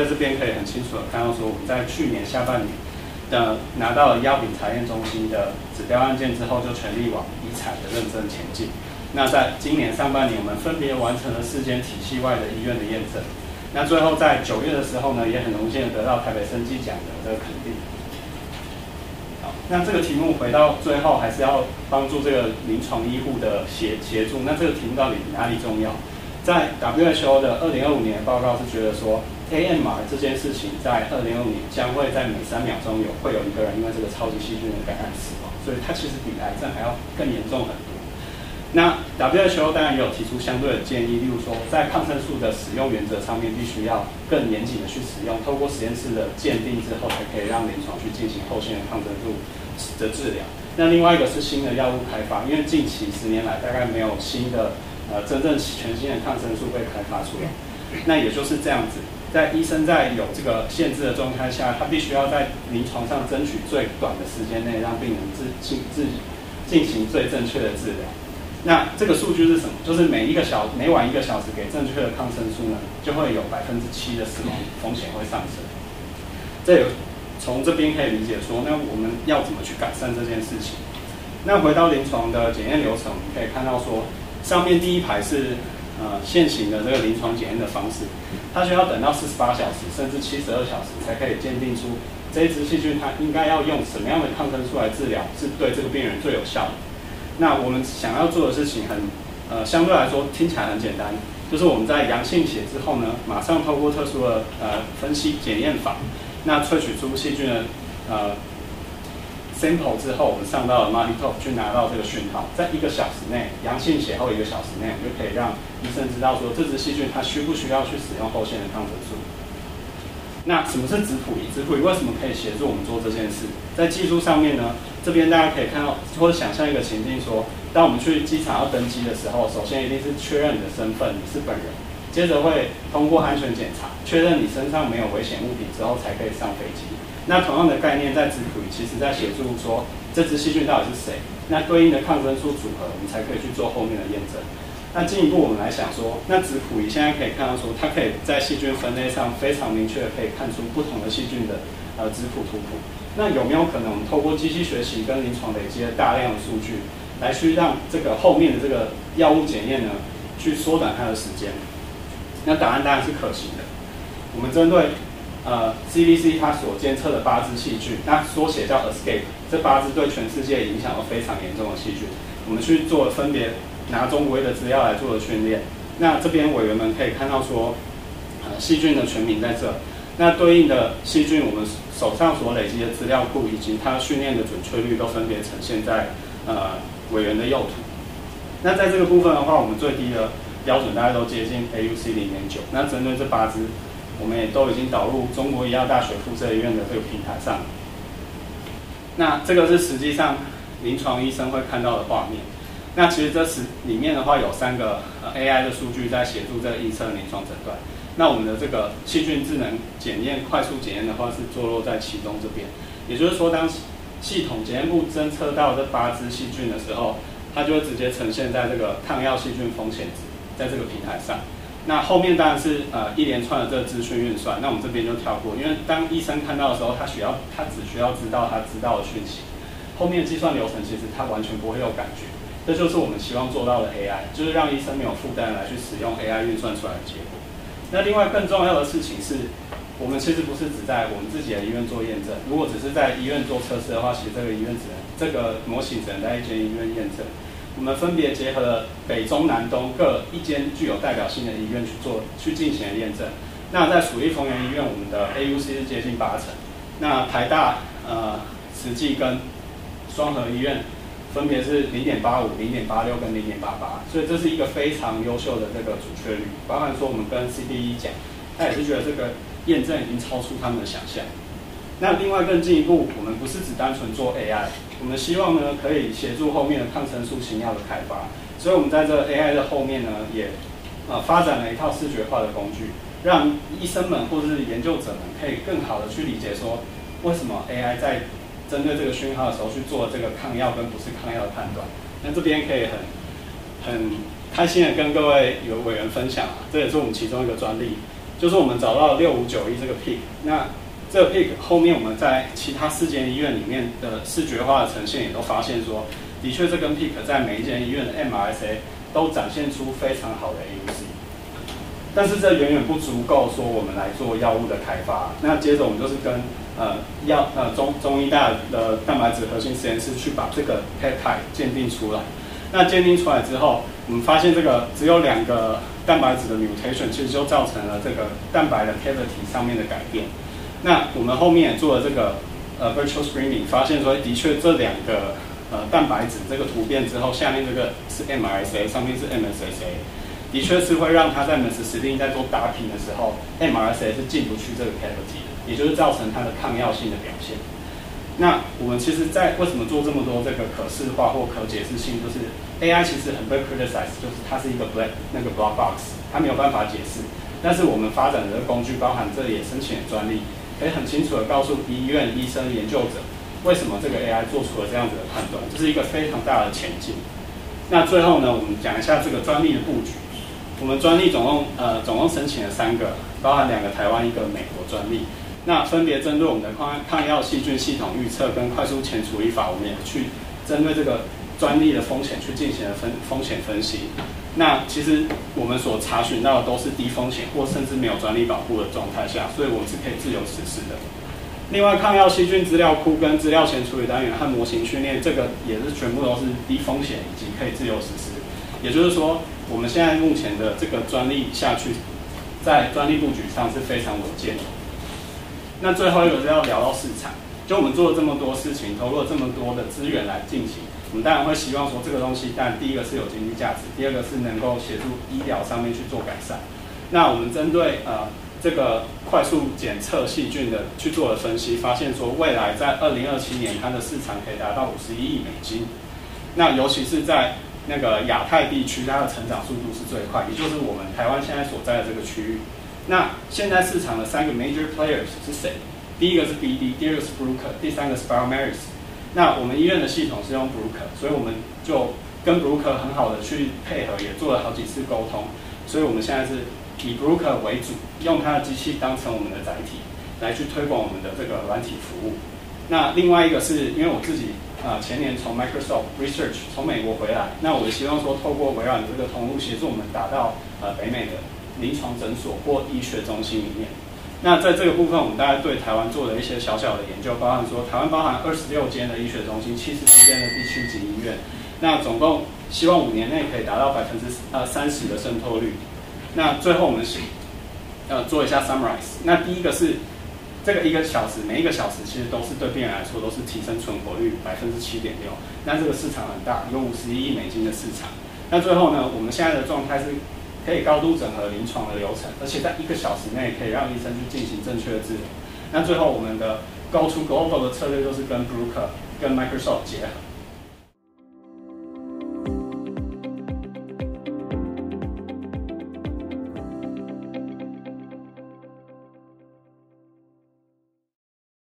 在这边可以很清楚的看到说，我们在去年下半年的拿到了药品查验中心的指标案件之后，就全力往医产的认证前进。那在今年上半年，我们分别完成了四间体系外的医院的验证。那最后在九月的时候呢，也很荣幸得到台北生技奖的这个肯定。好，那这个题目回到最后，还是要帮助这个临床医护的协协助。那这个题目到底哪里重要？在 WHO 的二零二五年报告是觉得说，AMR 这件事情在二零二五年将会在每三秒钟有会有一个人因为这个超级细菌的感染死亡，所以它其实比癌症还要更严重很多。那 WHO 当然也有提出相对的建议，例如说，在抗生素的使用原则上面，必须要更严谨的去使用，透过实验室的鉴定之后，才可以让临床去进行后续的抗生素的治疗。那另外一个是新的药物开发，因为近期十年来大概没有新的呃真正全新的抗生素被开发出来。那也就是这样子，在医生在有这个限制的状态下，他必须要在临床上争取最短的时间内，让病人自进自进行最正确的治疗。那这个数据是什么？就是每一个小每晚一个小时给正确的抗生素呢，就会有百分之七的死亡风险会上升。这有从这边可以理解说，那我们要怎么去改善这件事情？那回到临床的检验流程，我们可以看到说，上面第一排是呃现行的这个临床检验的方式，它需要等到四十八小时甚至七十二小时才可以鉴定出这一支细菌它应该要用什么样的抗生素来治疗，是对这个病人最有效的。那我们想要做的事情很，呃，相对来说听起来很简单，就是我们在阳性血之后呢，马上透过特殊的呃分析检验法，那萃取出细菌的呃 sample 之后，我们上到了 MALDI-TOF 去拿到这个讯号，在一个小时内，阳性血后一个小时内，我们就可以让医生知道说这只细菌它需不需要去使用后线的抗生素。那什么是质谱仪？质谱仪为什么可以协助我们做这件事？在技术上面呢？这边大家可以看到或者想象一个情境，说当我们去机场要登机的时候，首先一定是确认你的身份，你是本人，接着会通过安全检查，确认你身上没有危险物品之后，才可以上飞机。那同样的概念在质谱仪，其实在协助说这只细菌到底是谁，那对应的抗生素组合，我们才可以去做后面的验证。那进一步我们来想说，那质谱仪现在可以看到说，它可以在细菌分类上非常明确可以看出不同的细菌的呃质谱图谱。那有没有可能我们透过机器学习跟临床累积的大量的数据，来去让这个后面的这个药物检验呢，去缩短它的时间？那答案当然是可行的。我们针对呃 CDC 它所监测的八支细菌，那缩写叫 Escape，这八支对全世界影响都非常严重的细菌，我们去做分别。拿中国的资料来做的训练，那这边委员们可以看到说，呃，细菌的全名在这，那对应的细菌，我们手上所累积的资料库以及它训练的准确率都分别呈现在呃委员的右图。那在这个部分的话，我们最低的标准大概都接近 AUC 零点九。那针对这八支，我们也都已经导入中国医药大学附设医院的这个平台上。那这个是实际上临床医生会看到的画面。那其实这是里面的话有三个呃 AI 的数据在协助这个预测临床诊断。那我们的这个细菌智能检验快速检验的话是坐落在其中这边，也就是说当系统检验部侦测到这八只细菌的时候，它就会直接呈现在这个抗药细菌风险值在这个平台上。那后面当然是呃一连串的这个资讯运算，那我们这边就跳过，因为当医生看到的时候，他需要他只需要知道他知道的讯息，后面计算流程其实他完全不会有感觉。这就是我们希望做到的 AI，就是让医生没有负担来去使用 AI 运算出来的结果。那另外更重要的事情是，我们其实不是只在我们自己的医院做验证。如果只是在医院做测试的话，其实这个医院只能这个模型只能在一间医院验证。我们分别结合了北中南东各一间具有代表性的医院去做去进行验证。那在属立丰原医院，我们的 AUC 是接近八成。那台大呃，实际跟双河医院。分别是零点八五、零点八六跟零点八八，所以这是一个非常优秀的这个准确率。包含说我们跟 CDE 讲，他也是觉得这个验证已经超出他们的想象。那另外更进一步，我们不是只单纯做 AI，我们希望呢可以协助后面的抗生素新药的开发。所以我们在这 AI 的后面呢，也呃发展了一套视觉化的工具，让医生们或者是研究者们可以更好的去理解说，为什么 AI 在针对这个讯号的时候去做这个抗药跟不是抗药的判断，那这边可以很很开心的跟各位有委员分享啊，这也是我们其中一个专利，就是我们找到六五九一这个 peak，那这个 peak 后面我们在其他四间医院里面的视觉化的呈现也都发现说，的确这根 peak 在每一间医院的 MRSA 都展现出非常好的 AUC，但是这远远不足够说我们来做药物的开发。那接着我们就是跟呃药呃中中医大的蛋白质核心实验室去把这个 peptide 鉴定出来。那鉴定出来之后，我们发现这个只有两个。蛋白质的 mutation 其实就造成了这个蛋白的 cavity 上面的改变。那我们后面也做了这个呃 virtual screening，发现说的确这两个呃蛋白质这个突变之后，下面这个是 MRSA，上面是 MSSA，的确是会让它在 m e s c i n 在做打拼的时候，MRSA 是进不去这个 cavity 的，也就是造成它的抗药性的表现。那我们其实，在为什么做这么多这个可视化或可解释性，就是 AI 其实很被 criticize，就是它是一个 black 那个 black box，它没有办法解释。但是我们发展的工具，包含这也申请了专利，可以很清楚的告诉医院、医生、研究者，为什么这个 AI 做出了这样子的判断，这是一个非常大的前进。那最后呢，我们讲一下这个专利的布局。我们专利总共呃总共申请了三个，包含两个台湾、一个美国专利。那分别针对我们的抗抗药细菌系统预测跟快速前处理法，我们也去针对这个专利的风险去进行了分风险分析。那其实我们所查询到的都是低风险或甚至没有专利保护的状态下，所以我们是可以自由实施的。另外，抗药细菌资料库跟资料前处理单元和模型训练，这个也是全部都是低风险以及可以自由实施。也就是说，我们现在目前的这个专利下去，在专利布局上是非常稳健的。那最后一个是要聊到市场，就我们做了这么多事情，投入了这么多的资源来进行，我们当然会希望说这个东西，但第一个是有经济价值，第二个是能够协助医疗上面去做改善。那我们针对呃这个快速检测细菌的去做了分析，发现说未来在二零二七年它的市场可以达到五十一亿美金。那尤其是在那个亚太地区，它的成长速度是最快，也就是我们台湾现在所在的这个区域。那现在市场的三个 major players 是谁？第一个是 BD，第二个是 Bruker，第三个是 Biomaris。那我们医院的系统是用 Bruker，所以我们就跟 Bruker 很好的去配合，也做了好几次沟通。所以我们现在是以 Bruker 为主，用它的机器当成我们的载体，来去推广我们的这个软体服务。那另外一个是因为我自己啊前年从 Microsoft Research 从美国回来，那我希望说透过微软这个通路协助我们打到呃北美的。临床诊所或医学中心里面，那在这个部分，我们大概对台湾做了一些小小的研究，包含说台湾包含二十六间的医学中心，七十七间的地区级医院，那总共希望五年内可以达到百分之呃三十的渗透率。那最后我们是呃做一下 summarize。那第一个是这个一个小时，每一个小时其实都是对病人来说都是提升存活率百分之七点六。那这个市场很大，有五十一亿美金的市场。那最后呢，我们现在的状态是。可以高度整合临床的流程，而且在一个小时内可以让医生去进行正确的治疗。那最后，我们的 Go to Global 的策略就是跟 Broker、跟 Microsoft 结合。